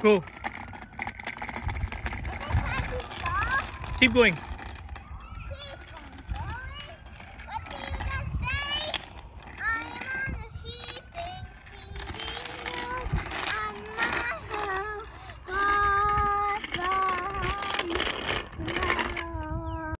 Go. Keep going.